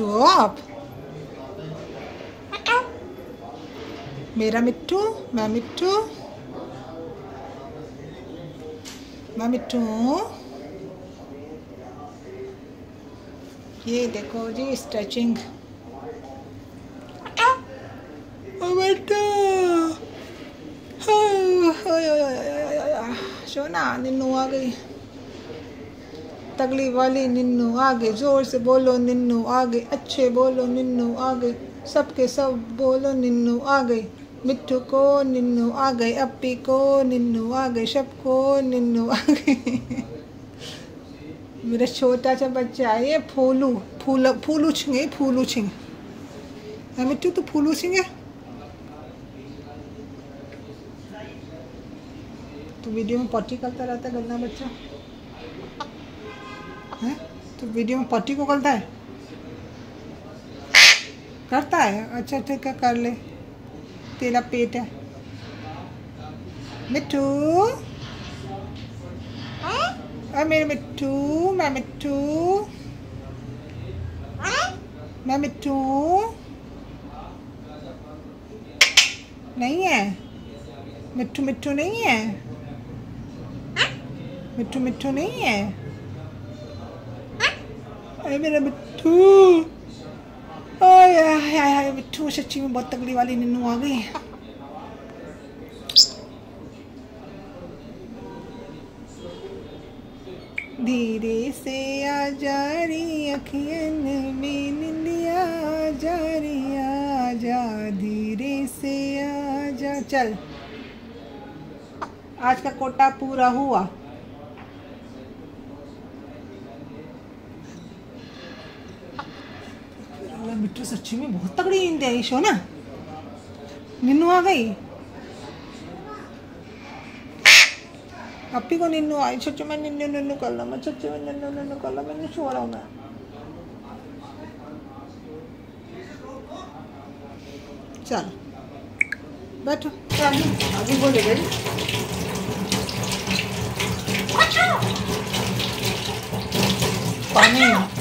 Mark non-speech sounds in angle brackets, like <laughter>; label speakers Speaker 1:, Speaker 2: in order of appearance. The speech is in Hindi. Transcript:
Speaker 1: मिट्टू आप मेरा मिट्टू मैं मिट्टू मैं मिट्टू ये देखो जी स्ट्रेचिंग शोना निन्नू आ गई तगली वाली निन्नू, आगे ज़ोर से बोलो निन्नू आ गई अच्छे बोलो निन्नू आ गई सबके सब बोलो निन्नू आ गई मिट्टू को निन्नू आ गई अपी को निन्नू आ गई सबको निन्नू आ गई <laughs> मेरा छोटा सा बच्चा है, ये फूलू, फूल, फूलू छिंगे फूलू छिंग। मिट्टू तो फूलू छिंगे तो वीडियो में पट्टी करता रहता है गंदा बच्चा। है? तो वीडियो में पट्टी को करता है? करता है? अच्छा ठीक है, कर ले। तेरा पेट है। मिट्टू? अरे मेरे मिट्टू, मैं मिट्टू। मैं मिट्टू। नहीं है। मिट्टू मिट्टू नहीं है। मिट्टू मिट्टू नहीं है। अरे मेरा मिट्टू। आय मिट्टू, सच्ची में बहुत तगड़ी वाली निन्नू आ गई धीरे से आ जा रही अखियन में निंदिया जा रही, आ जा। धीरे से आ जा। चल, आज का कोटा पूरा हुआ। मिट्टू सच्ची में बहुत तगड़ी शो ना निन्नू आ गई अप्पी को निन्नू आई सच्ची में निन्नू निन्नू कर ला मैं सच्ची में निन्नू निन्नू कर ला मैंने सो रहा हूँ मैं चल बैठो
Speaker 2: अभी बोले गई
Speaker 1: पानी